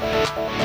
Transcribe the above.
Música